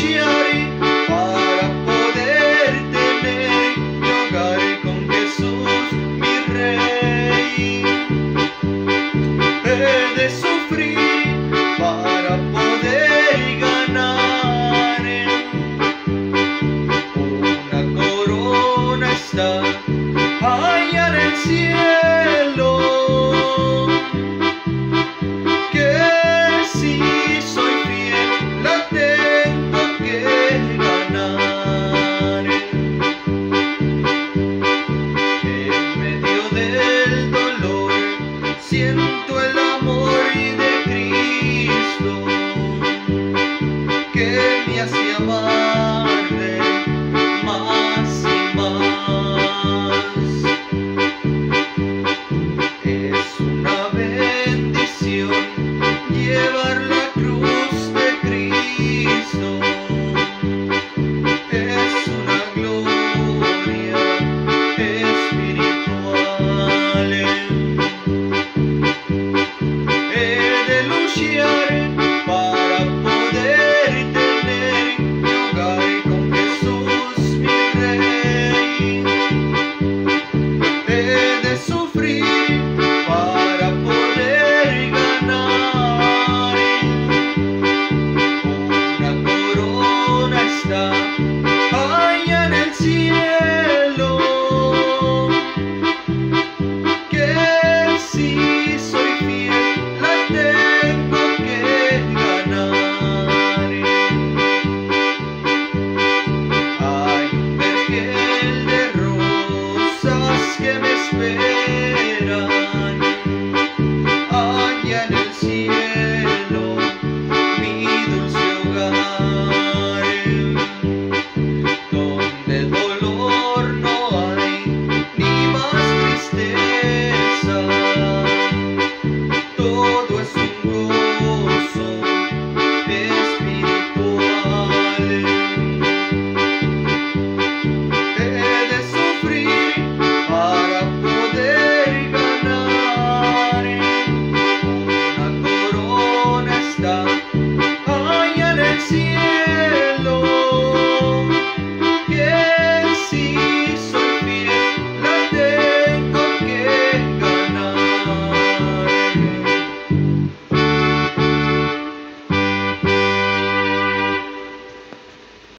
Para poder tener mi hogar con Jesús, mi Rey. He de sufrir.